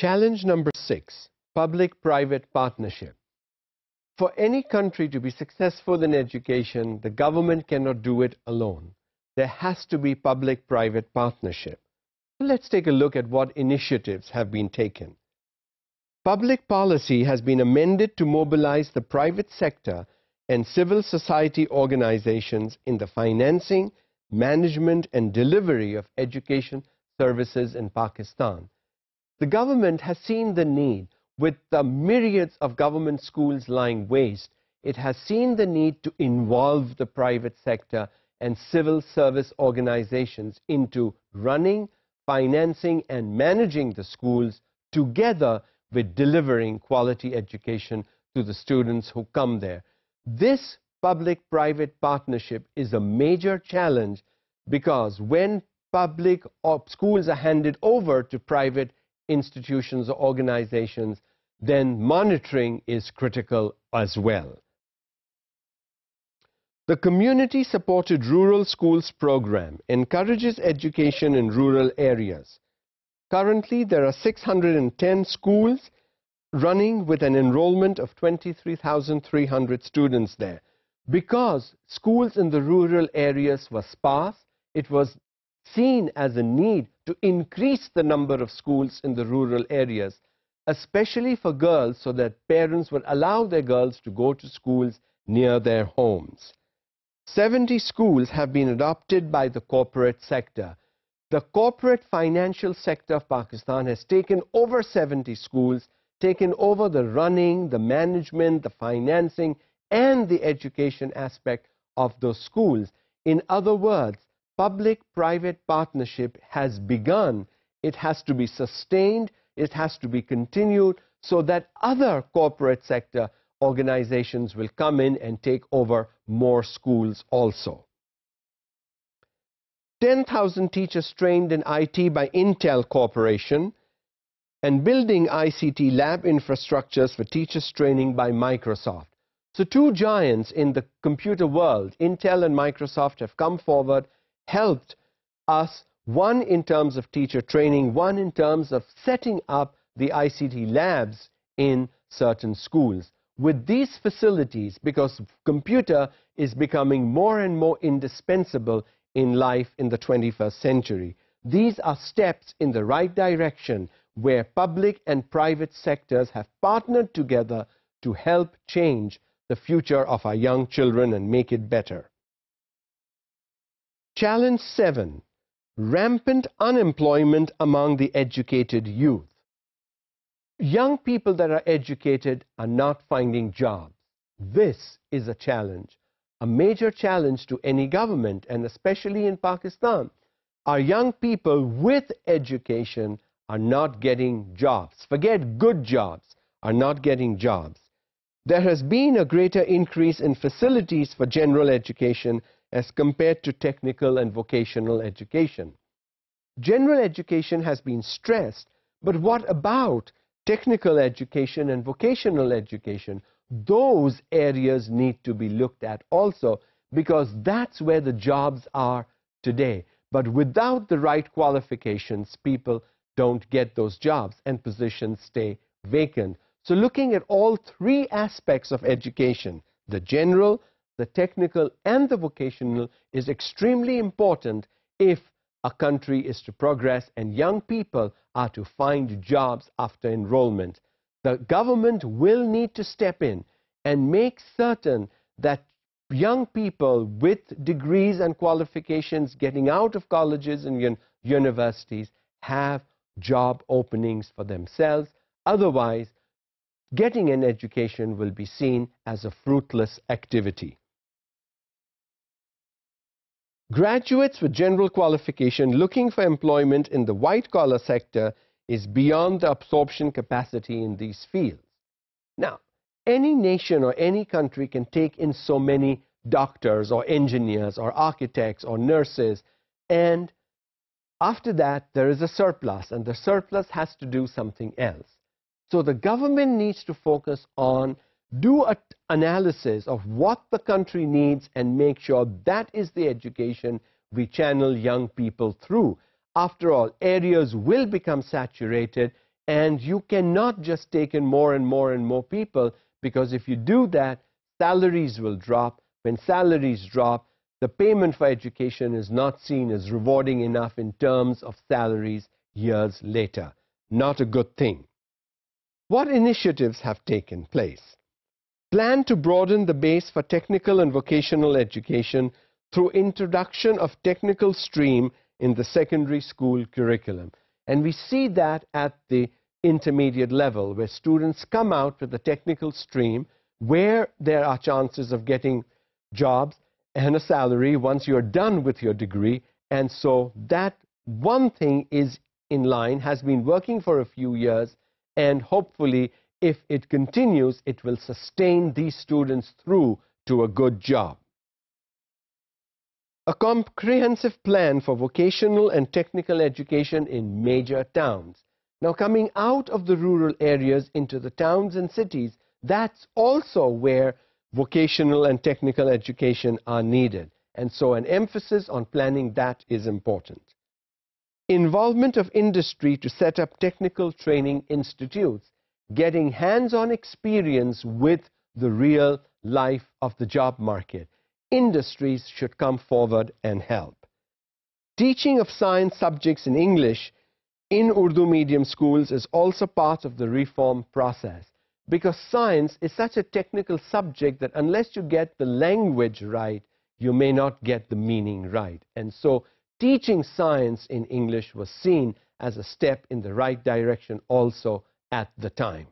Challenge number six, public-private partnership. For any country to be successful in education, the government cannot do it alone. There has to be public-private partnership. Let's take a look at what initiatives have been taken. Public policy has been amended to mobilize the private sector and civil society organizations in the financing, management and delivery of education services in Pakistan. The government has seen the need with the myriads of government schools lying waste. It has seen the need to involve the private sector and civil service organizations into running, financing and managing the schools together with delivering quality education to the students who come there. This public-private partnership is a major challenge because when public schools are handed over to private institutions or organizations, then monitoring is critical as well. The Community Supported Rural Schools program encourages education in rural areas. Currently, there are 610 schools running with an enrollment of 23,300 students there. Because schools in the rural areas were sparse, it was seen as a need to increase the number of schools in the rural areas, especially for girls so that parents would allow their girls to go to schools near their homes. 70 schools have been adopted by the corporate sector. The corporate financial sector of Pakistan has taken over 70 schools, taken over the running, the management, the financing, and the education aspect of those schools. In other words, public-private partnership has begun. It has to be sustained, it has to be continued so that other corporate sector organizations will come in and take over more schools also. 10,000 teachers trained in IT by Intel Corporation and building ICT lab infrastructures for teachers training by Microsoft. So two giants in the computer world, Intel and Microsoft, have come forward, helped us, one in terms of teacher training, one in terms of setting up the ICT labs in certain schools. With these facilities, because computer is becoming more and more indispensable in life in the 21st century. These are steps in the right direction where public and private sectors have partnered together to help change the future of our young children and make it better. Challenge 7. Rampant unemployment among the educated youth. Young people that are educated are not finding jobs. This is a challenge a major challenge to any government, and especially in Pakistan. Our young people with education are not getting jobs. Forget good jobs, are not getting jobs. There has been a greater increase in facilities for general education as compared to technical and vocational education. General education has been stressed, but what about technical education and vocational education? those areas need to be looked at also because that's where the jobs are today. But without the right qualifications, people don't get those jobs and positions stay vacant. So looking at all three aspects of education, the general, the technical, and the vocational is extremely important if a country is to progress and young people are to find jobs after enrollment the government will need to step in and make certain that young people with degrees and qualifications getting out of colleges and un universities have job openings for themselves. Otherwise, getting an education will be seen as a fruitless activity. Graduates with general qualification looking for employment in the white-collar sector is beyond the absorption capacity in these fields. Now, any nation or any country can take in so many doctors or engineers or architects or nurses and after that there is a surplus and the surplus has to do something else. So the government needs to focus on do an analysis of what the country needs and make sure that is the education we channel young people through. After all, areas will become saturated And you cannot just take in more and more and more people because if you do that, salaries will drop. When salaries drop, the payment for education is not seen as rewarding enough in terms of salaries years later. Not a good thing. What initiatives have taken place? Plan to broaden the base for technical and vocational education through introduction of technical stream in the secondary school curriculum. And we see that at the intermediate level, where students come out with a technical stream, where there are chances of getting jobs and a salary once you're done with your degree. And so that one thing is in line, has been working for a few years, and hopefully, if it continues, it will sustain these students through to a good job a comprehensive plan for vocational and technical education in major towns. Now, coming out of the rural areas into the towns and cities, that's also where vocational and technical education are needed. And so an emphasis on planning that is important. Involvement of industry to set up technical training institutes, getting hands-on experience with the real life of the job market industries should come forward and help. Teaching of science subjects in English in Urdu medium schools is also part of the reform process because science is such a technical subject that unless you get the language right, you may not get the meaning right. And so teaching science in English was seen as a step in the right direction also at the time.